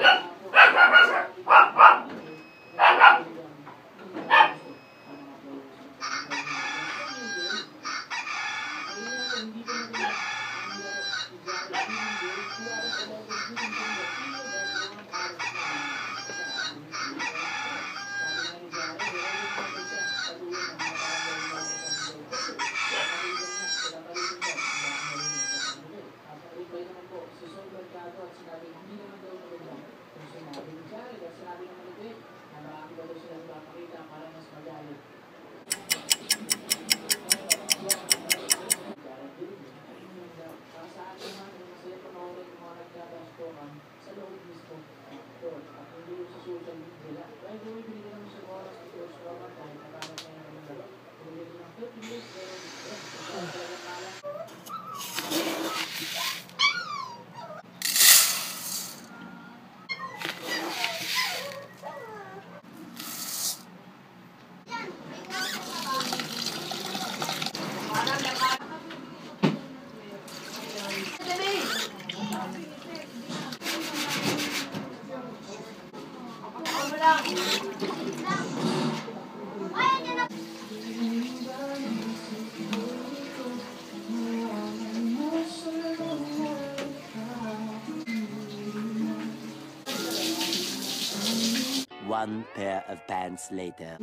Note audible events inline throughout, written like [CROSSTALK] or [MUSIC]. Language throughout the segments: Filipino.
Yeah. One pair of pants later.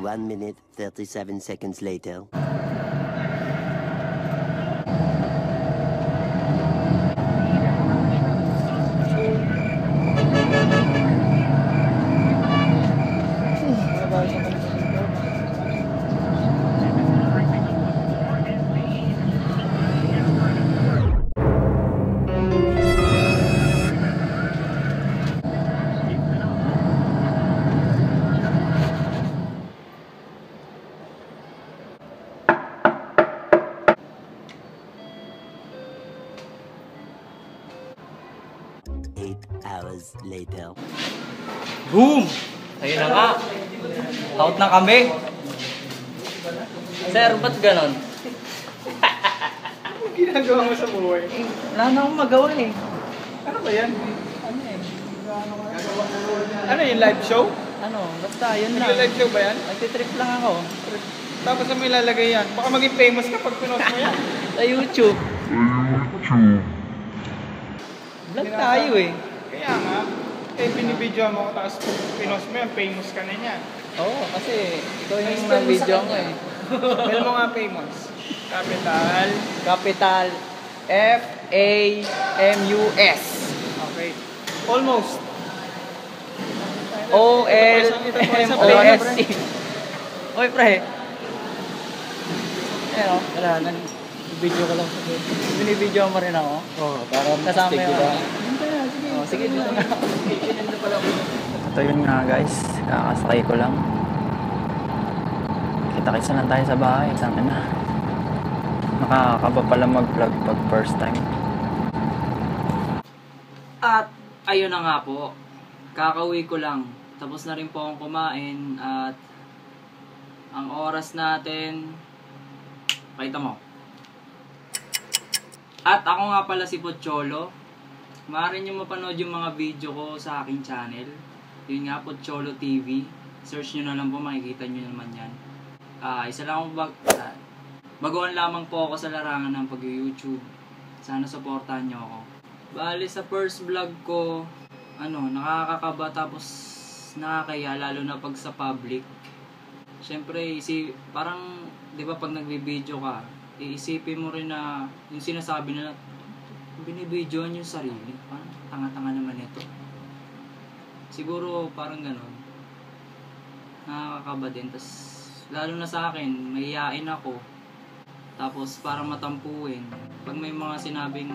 One minute, 37 seconds later. Later. Boom! Ayun na nga. Out na kami. Sir, ba't ganon? ginagawa mo sa buhay? Wala na akong magawa eh. Ano ba yan? Ano eh? Ano yung live show? Ano, basta yun lang. Nag-live show ba yan? Nagtitrip lang ako. Tapos ano may lalagay yan? Baka maging famous ka pag pinost mo yan. [LAUGHS] Sa YouTube. Vlog tayo eh. Kaya nga, eh binibidyo mo ko tapos pinost mo yan, famous ka na yan. Oo, kasi ikaw yung mga video ko eh. Spell mo nga famous. Capital. Capital F A M U S Okay. Almost. O L M O S E. Oy pre. Eh oh, wala nang video ko lang sa Binibidyo mo rin ako. Oo, para Kasama stick yung sige dito na. Ito yun nga guys, kakasakay ko lang. Kita-kitsa lang tayo sa bahay, tangin na. Nakakaba pala mag-vlog pag first time. At ayun na nga po, kakauwi ko lang. Tapos na rin po akong kumain at ang oras natin, pakita mo. At ako nga pala si Pocholo. Maaari nyo mapanood yung mga video ko sa aking channel. Yun nga, Pocholo TV. Search nyo na lang po, makikita nyo naman yan. Ah, isa lang akong bag... ah, baguhan lamang po ako sa larangan ng pag-YouTube. Sana supportahan nyo ako. Bali sa first vlog ko, ano, nakakakaba tapos nakakaya lalo na pag sa public. Siyempre, si parang 'di ba pag nagbi-video ka, iisipin mo rin na yung sinasabi nila binibidyoan yung sarili. Parang tanga-tanga naman ito. Siguro parang ganun. Nakakakaba din. Tapos, lalo na sa akin, mahihain ako. Tapos, parang matampuin. Pag may mga sinabing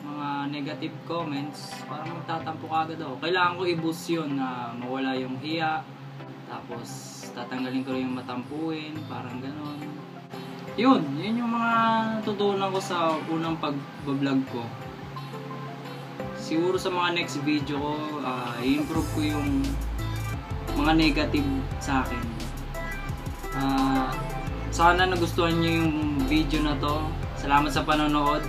mga negative comments, parang magtatampo ka agad ako. Kailangan ko i-boost yun na mawala yung hiya. Tapos, tatanggalin ko rin yung matampuin. Parang ganon. Yun, yun yung mga natutunan ko sa unang pag-vlog ko. Siguro sa mga next video ko, ah, i-improve ko yung mga negative sa akin. Ah, sana nagustuhan niyo yung video na to. Salamat sa panonood.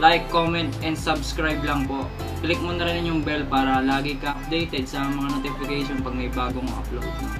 Like, comment, and subscribe lang po. Click mo na rin yung bell para lagi ka updated sa mga notification pag may bagong upload na.